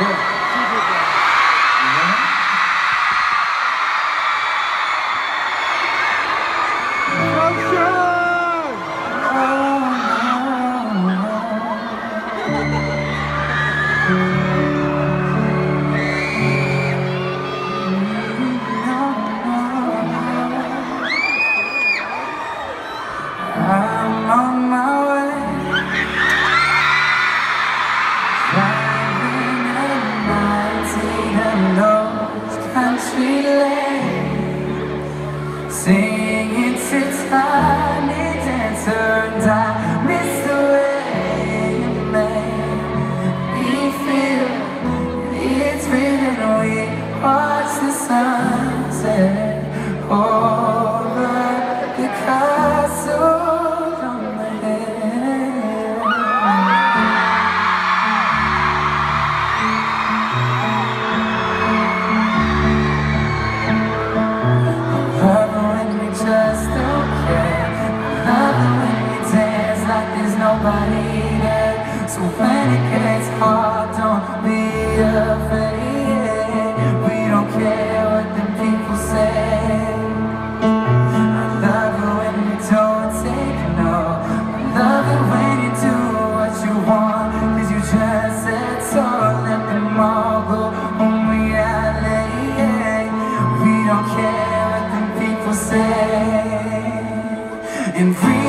네. watch the sunset over the castle on the hill. Love when you just don't care. Love when we dance like there's nobody there. So when it gets hard, don't be afraid. and free.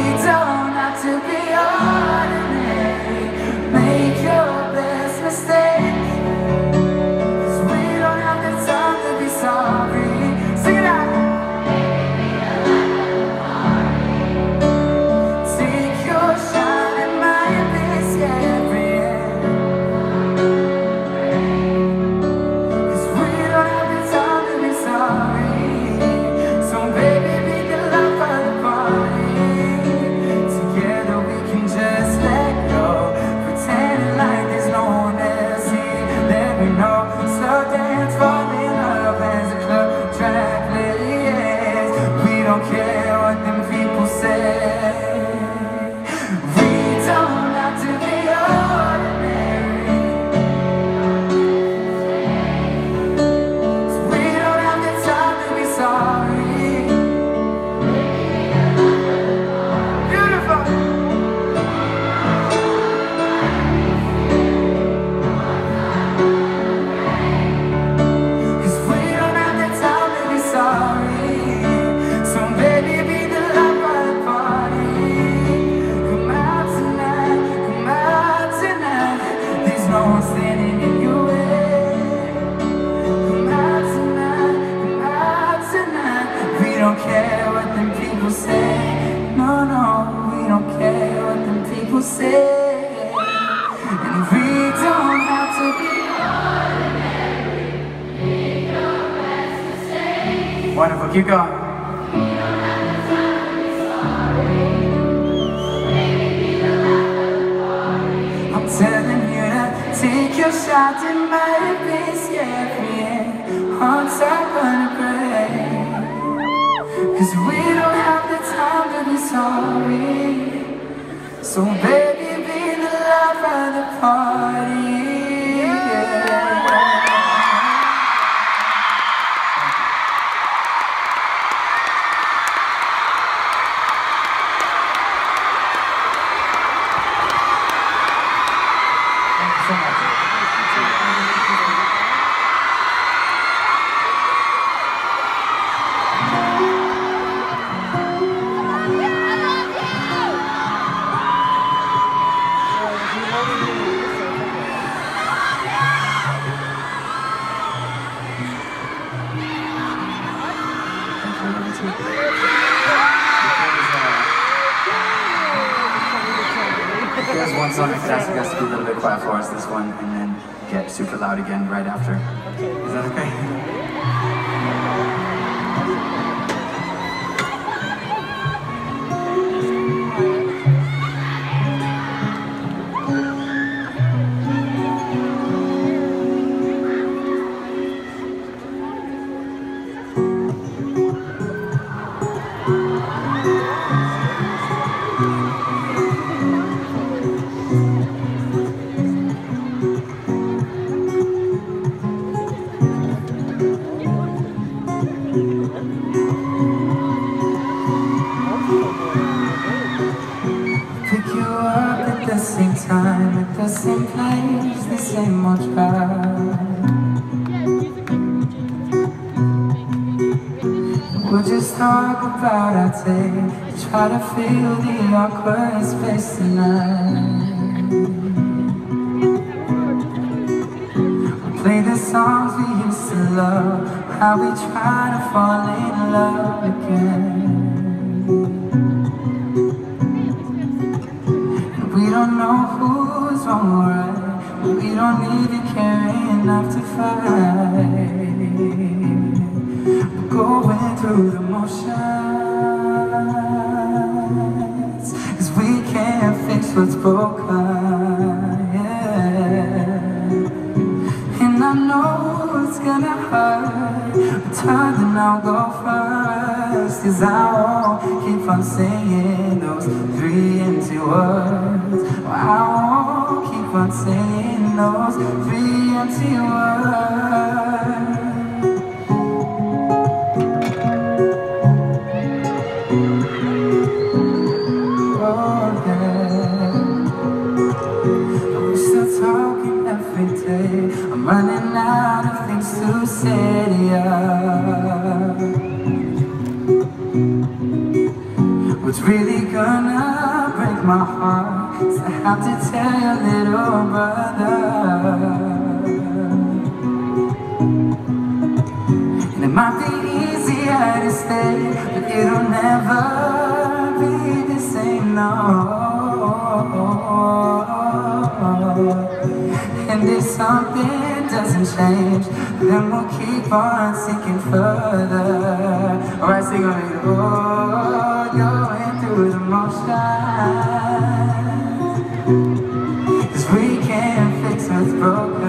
You keep going. I'm telling you to take your shot super loud again right after. Is that okay? Talk about our day Try to feel the awkward space tonight. We'll play the songs we used to love How we try to fall in love again. And we don't know who's wrong or right But we don't even care enough to fight. Going through the motions. Cause we can't fix what's broken, yeah. And I know it's gonna hurt But time I'll go first. Cause I won't keep on saying those three empty words. I won't keep on saying those three empty words have to tell your little brother And it might be easier to stay But it'll never be the same, no and if something doesn't change, then we'll keep on sinking further. Alright, sing on me. Oh, going through the motions. Cause we can't fix what's broken.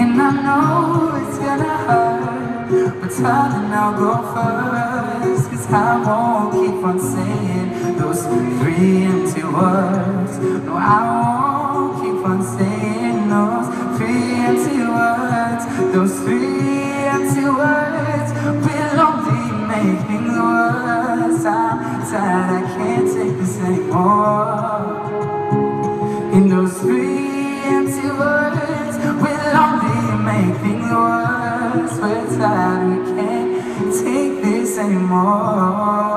And I know it's gonna hurt, but time now go first. Cause I won't keep on saying those three empty words. No, I won't keep on saying those anymore. And those three empty words We'll only make things worse. We're tired, we can't take this anymore.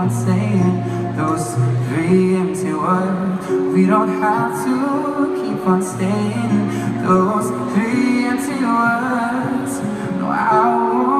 On saying those three empty words. We don't have to keep on saying those three empty words. No, I won't.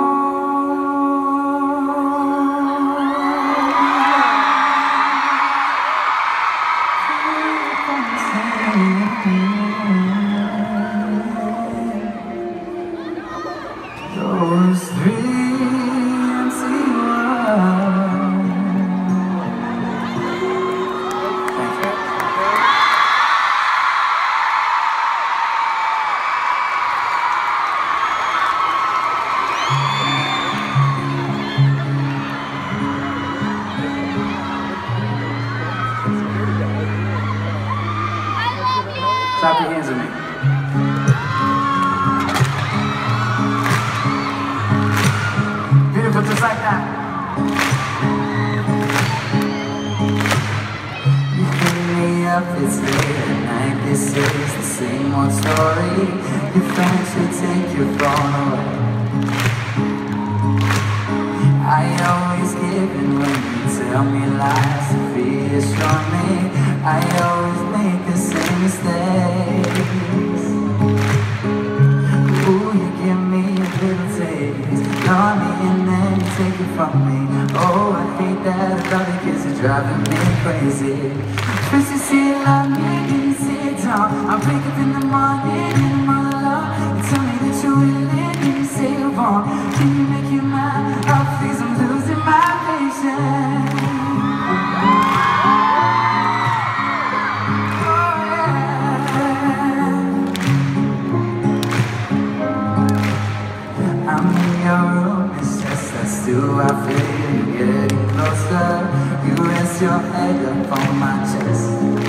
Old story. Your friends should take your phone away. I always give in when you tell me lies to reassure me. I always make the same mistakes. Ooh, you give me a little taste. Love me and then you take it from me. Oh, I hate that about it cause it's driving me crazy. Say you love me, you I wake up in the morning in I'm all. You tell me that you're willing, then you say you won't. Can you make you mine? Oh, please, I'm losing my patience. I'm in your room, it's do, I feel you getting closer. You rest your head up on my chest.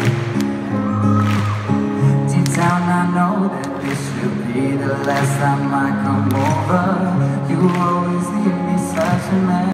Be the last time I come over. You always leave me such a mess.